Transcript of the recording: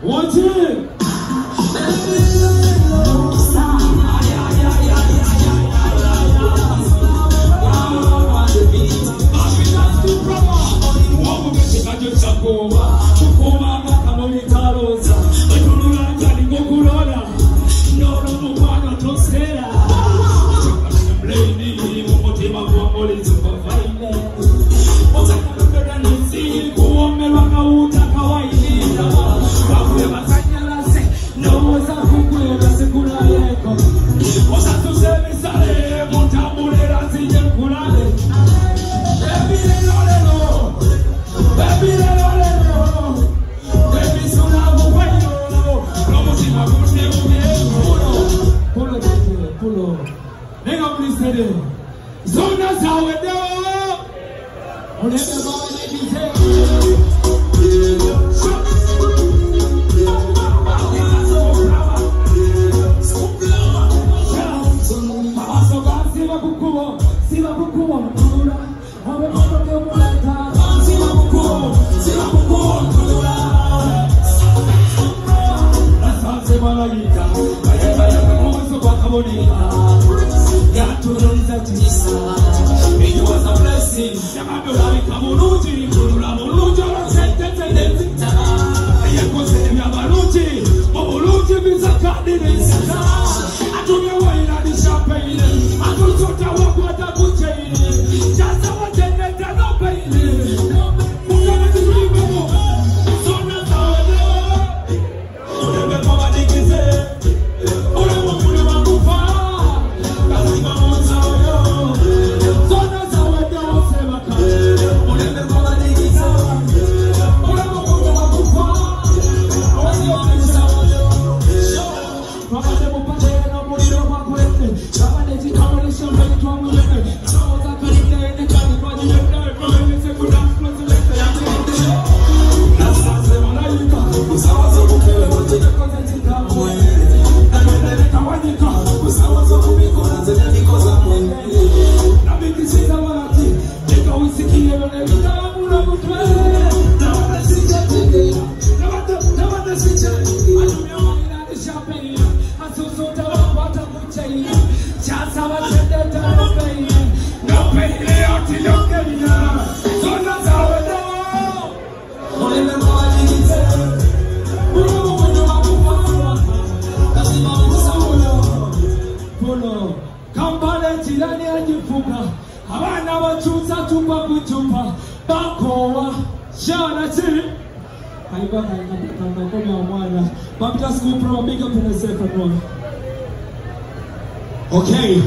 One, two. leo, zona zawe leo, unebeba bonita. Yakoze emyaba kutupa kutupa bakowa shana chini kaiba kainga kutanda kome wa mwana bapita school pro big up in the safe okay.